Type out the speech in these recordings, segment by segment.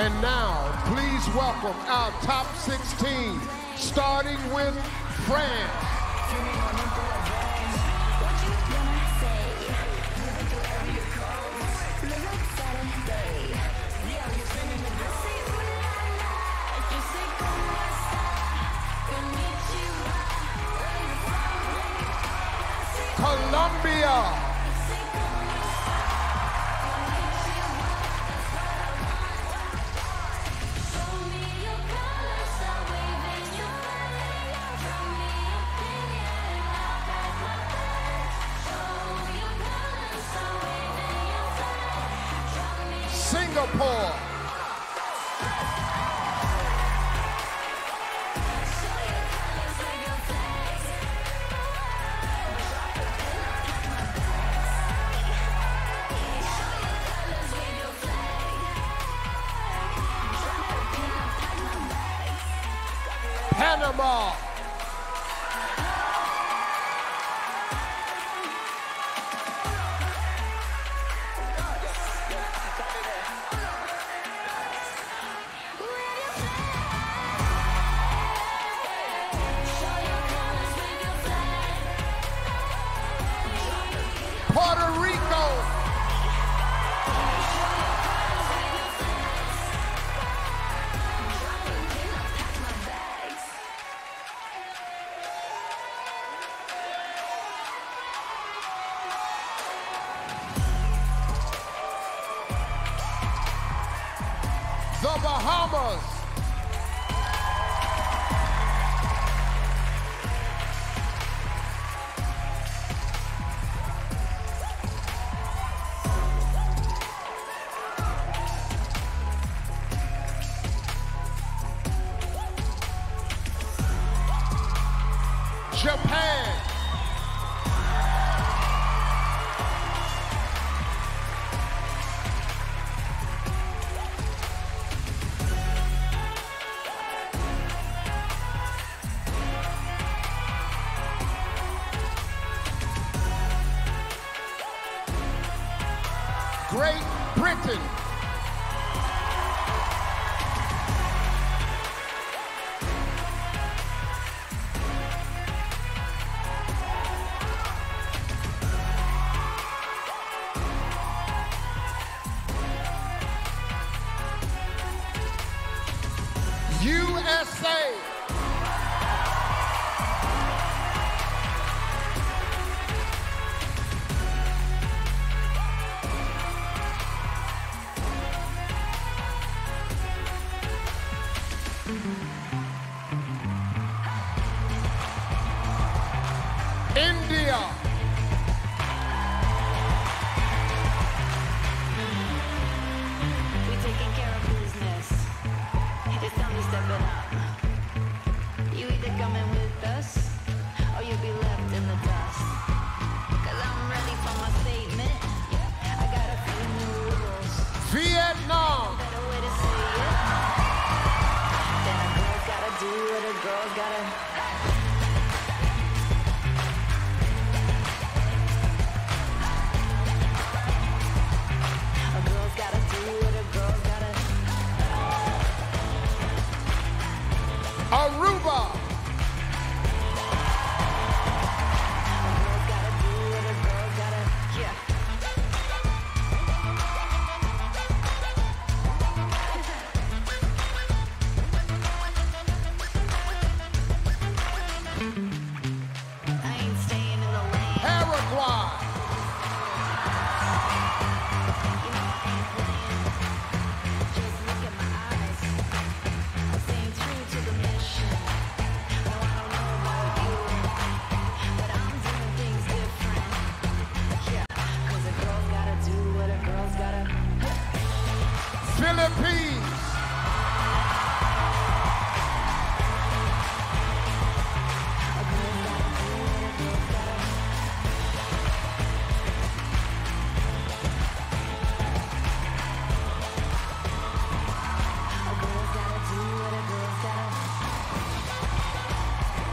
And now, please welcome our top 16, starting with France. Colombia. Singapore. Panama. Bahamas. Japan. Great Britain. Mm-hmm. Father.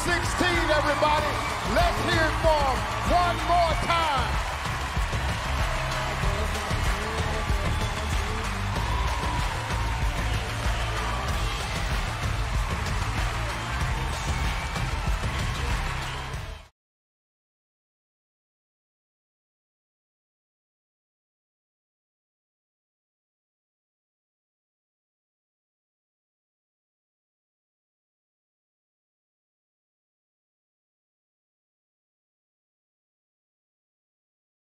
16, everybody. Let's hear it for him one more time.